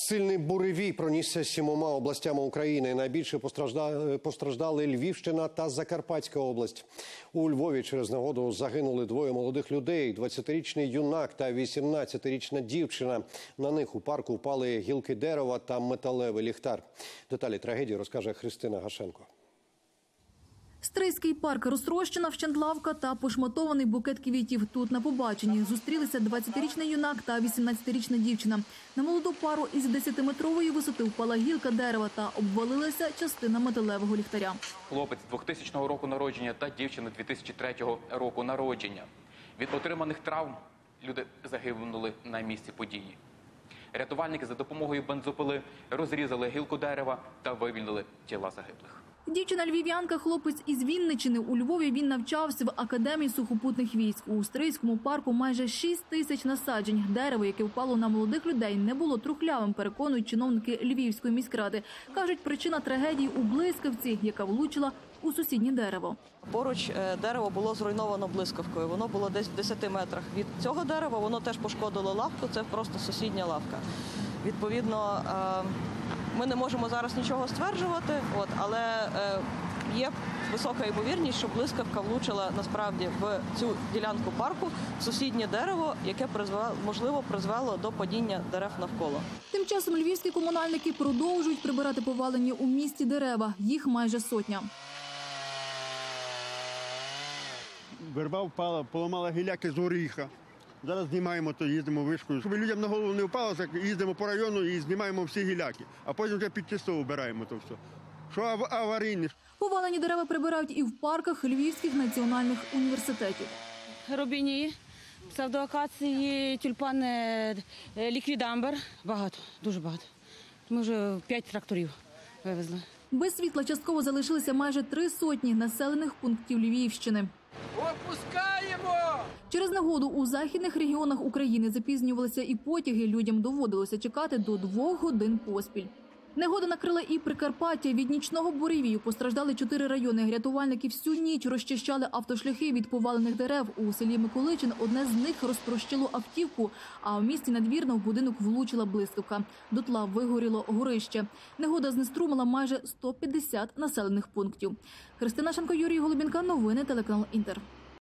Сильний буревій пронісся сімома областями України. Найбільше постраждали постраждали Львівщина та Закарпатська область. У Львові через нагоду загинули двоє молодих людей: 20-річний юнак та 18-річна дівчина. На них у парку впали гілки дерева та металевий ліхтар. Деталі трагедії розкаже Христина Гашенко. Стрийський парк розтрощена вщент лавка та пошматований букет квітів. Тут на побаченні зустрілися 20-річний юнак та 18-річна дівчина. На молоду пару із 10-метрової висоти впала гілка дерева та обвалилася частина металевого ліхтаря. хлопець 2000 року народження та дівчина 2003 року народження. Від отриманих травм люди загинули на місці події. Рятувальники за допомогою бензопили розрізали гілку дерева та вивільнили тіла загиблих. Дівчина львів'янка, хлопець із Вінничини. У Львові він навчався в академії сухопутних військ. У Стрийському парку майже 6 тисяч насаджень. Дерево, яке впало на молодих людей, не було трухлявим. Переконують чиновники Львівської міськради. кажуть, причина трагедії у блискавці, яка влучила у сусіднє дерево. Поруч е, дерево було зруйновано блискавкою. Воно було десь в 10 метрах від цього дерева. Воно теж пошкодило лавку. Це просто сусідня лавка. Відповідно, е, ми не можемо зараз нічого стверджувати, от але е, є висока ймовірність, що блискавка влучила насправді в цю ділянку парку в сусіднє дерево, яке призвело, можливо призвело до падіння дерев навколо. Тим часом львівські комунальники продовжують прибирати повалені у місті дерева. Їх майже сотня. Верба впала, поламала гіляки з горіха. Зараз знімаємо то, їздимо вишкою. Щоб людям на голову не впало, так їздимо по району і знімаємо всі гіляки. А потім вже під тісто вбираємо то все. Що ав- аварійне, Повалені дерева прибирають і в парках львівських національних університетів. Робінії, псевдоакації, тюльпани, е, ліквідамбер. Багато, дуже багато. Ми вже п'ять тракторів вивезли. Без світла частково залишилися майже три сотні населених пунктів Львівщини. Опускаємо! Через негоду у західних регіонах України запізнювалися і потяги. Людям доводилося чекати до двох годин поспіль. Негода накрила і Прикарпаття. Від нічного буревію постраждали чотири райони. Рятувальники всю ніч розчищали автошляхи від повалених дерев. У селі Миколичин одне з них розтрощило автівку. А в місті надвірно в будинок влучила блискавка. Дотла вигоріло горище. Негода знеструмила майже 150 населених пунктів. Христина Шенко, Юрій Голубінка. Новини телеканал Інтер.